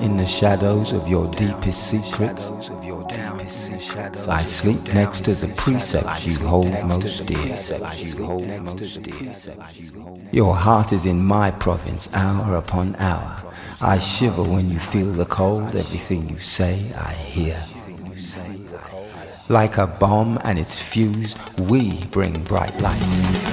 In the shadows of your deepest secrets, I sleep next to the precepts you hold most dear. Your heart is in my province, hour upon hour. I shiver when you feel the cold. Everything you say, I hear. Like a bomb and its fuse, we bring bright light.